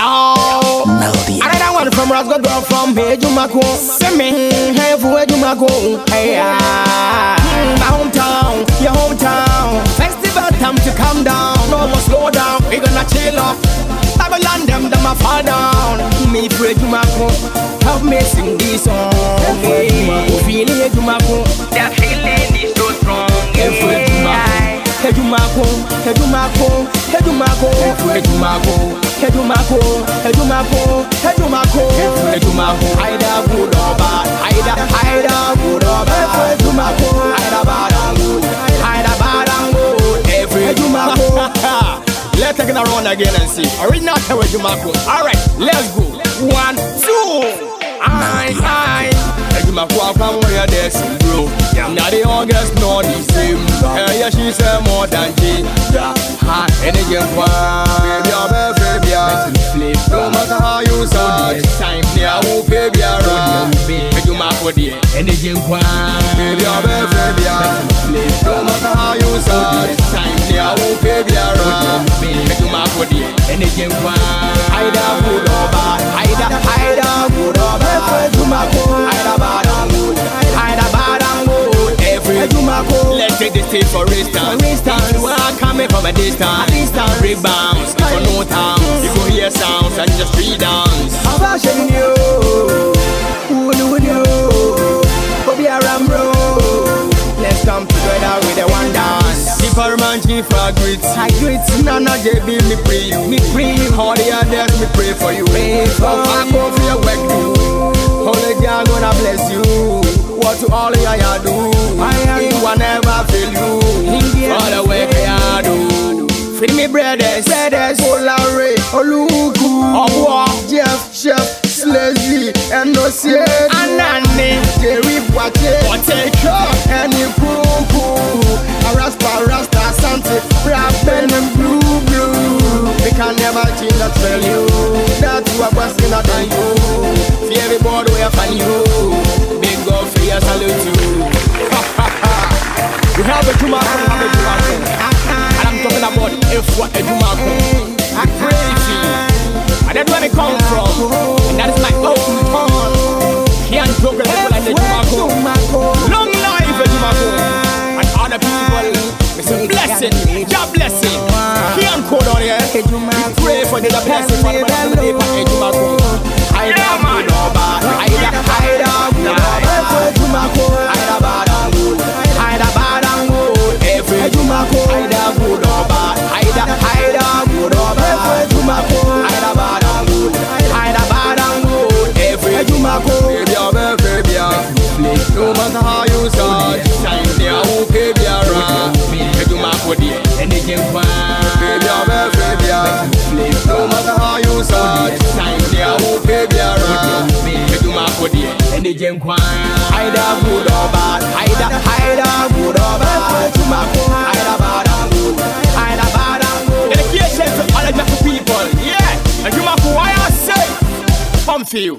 Melody. another one from Rasgo girl from Ejumako. Say me, hey, for Ejumako. Hey, my hometown, your hometown. Festival time to calm down. No more slow down, we gonna chill up. Babylon them, them a fall down. Me for Ejumako, help me sing this song. Hey, Edwumako, Edwumako, Edwumako, Edwumako, Edwumako, Aida good or bad, Aida, Aida good or bad, Edwumako, Aida bad and good, Aida bad and good, every Edwumako. Let's take it around again and see. Original Terra Edwumako. Alright, let's go. One, two. I, I. Edwumako, I can't wear this, bro. Now the August, not the same. Yeah, she's more than G. Yeah, and again. and game one. Baby, I'm a baby, no matter how you sound, time they are all baby around. Make you my body, any game one. Ida good over, Ida, Ida good over, do my bad good, bad good. Every do my good. Let's take this for instance. Instance, you are coming from a distance, distance, rebounds, no town. You go hear sounds and just street dance. How about you? Chief for grit. I grit. Nana JB, me pray you. Me pray you. All the others, me pray for you. Pray for I go for your work too. Holy God gonna bless you. What to all ya ya do? I He will never fail you. All the work ya do. Feed me brothers, brothers, Olare, Oluku, Obwa, Jeff, Chef, Slazzy, and Dossier, you. See everybody where find you. Big God for your salute you. We have Ajumako, we have Ajumako. And I'm talking about if what Ajumako. Crazy. And that's where they come from. And that is my hometown. Can't joke with people like the Jumako. Long life, Ajumako. And other people, it's a blessing. Your blessing. Can't code on here. We pray for the blessing for the blessing jẹ nkwa. àìdá gbódò bá àìdá àìdá gbódò bá tuma kó àìdá bá dà ngó àìdá bá dà ngó. dedication to all the people yeah ẹ̀dùnmákùn wáyà ṣe. pump field.